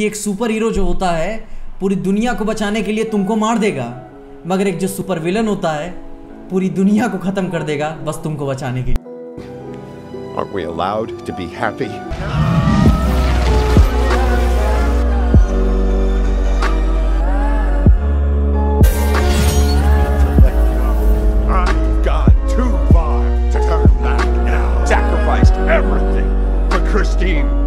कि एक super hero जो होता है पूरी दुनिया को बचाने के लिए तुमको मार देगा मगर एक जो सुपर विलन होता है पूरी दुनिया को खत्म कर देगा बस तुमको बचाने के लिए। We allowed to be happy? Christine.